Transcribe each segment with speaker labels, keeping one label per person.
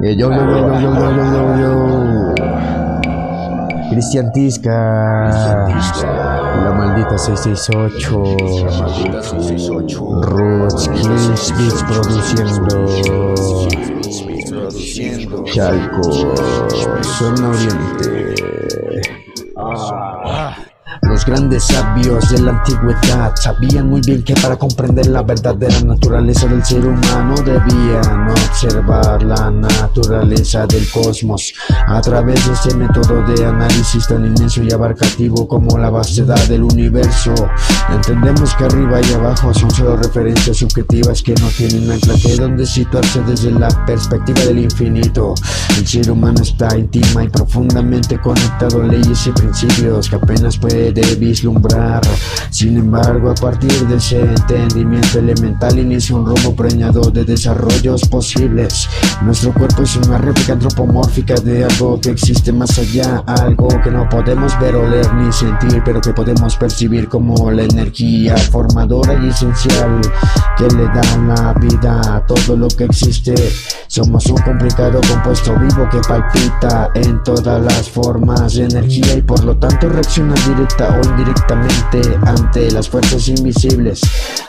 Speaker 1: Eh, yo, yo, yo, yo, yo, yo, yo, yo, yo. Cristian Tisca. La maldita 668. Roots Kills Beats produciendo. Chalco. Zona Oriente. Grandes sabios de la antigüedad sabían muy bien que para comprender la verdadera naturaleza del ser humano debían observar la naturaleza del cosmos a través de este método de análisis tan inmenso y abarcativo como la vastedad del universo. Entendemos que arriba y abajo son solo referencias subjetivas que no tienen anclaje donde situarse desde la perspectiva del infinito. El ser humano está íntima y profundamente conectado a leyes y principios que apenas puede me deslumbrar Sin embargo, a partir de ese entendimiento elemental inicia un rumbo preñado de desarrollos posibles. Nuestro cuerpo es una réplica antropomórfica de algo que existe más allá, algo que no podemos ver, oler ni sentir, pero que podemos percibir como la energía formadora y esencial que le da la vida a todo lo que existe. Somos un complicado compuesto vivo que palpita en todas las formas de energía y por lo tanto reacciona directa o indirectamente ante las fuerzas invisibles.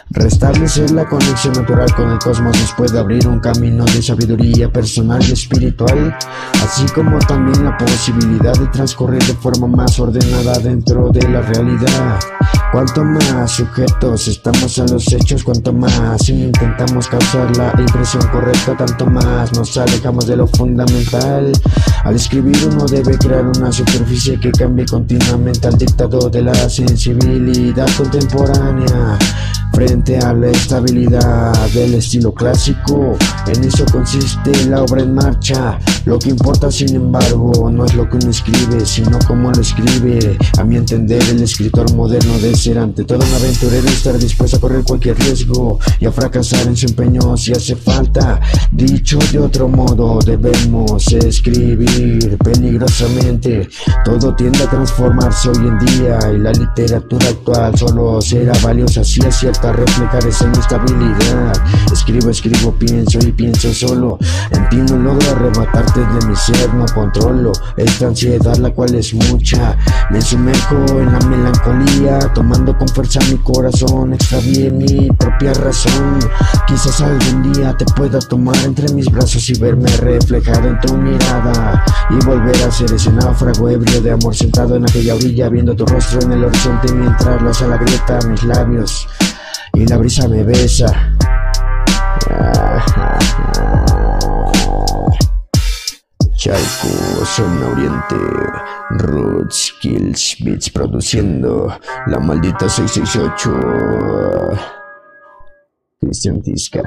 Speaker 1: Restablecer la conexión natural con el cosmos nos puede abrir un camino de sabiduría personal y espiritual, así como también la posibilidad de transcurrir de forma más ordenada dentro de la realidad. Cuanto más sujetos estamos a los hechos, cuanto más intentamos causar la impresión correcta, tanto más nos alejamos de lo fundamental. Al escribir uno debe crear una superficie que cambie continuamente al dictado de la sensibilidad contemporánea frente a la estabilidad del estilo clásico. En eso consiste la obra en marcha. Lo que importa, sin embargo, no es lo que uno escribe, sino cómo lo escribe. A mi entender, el escritor moderno debe ser ante todo un aventurero y estar dispuesto a correr cualquier riesgo y a fracasar en su empeño si hace falta. Dicho de otro modo, debemos escribir peligrosamente. Todo tiende a transformarse hoy en día y la literatura actual solo será valiosa si es cierta reflejar esa inestabilidad. Escribo, escribo, pienso y pienso solo. En ti no logro arrebatarte de mi ser, no controlo esta ansiedad, la cual es mucha. Me sumerjo en la melancolía, tomando con fuerza mi corazón. Extravié mi propia razón. Quizás algún día te pueda tomar entre mis brazos y verme reflejado en tu mirada. Y volver a ser ese náufrago ebrio de amor sentado en aquella orilla, viendo tu rostro en el horizonte mientras lo hace la grieta mis labios y la brisa me besa. Chalco, zona oriente, Roots, Kills, Beats produciendo, la maldita 668, Cristian Tisca.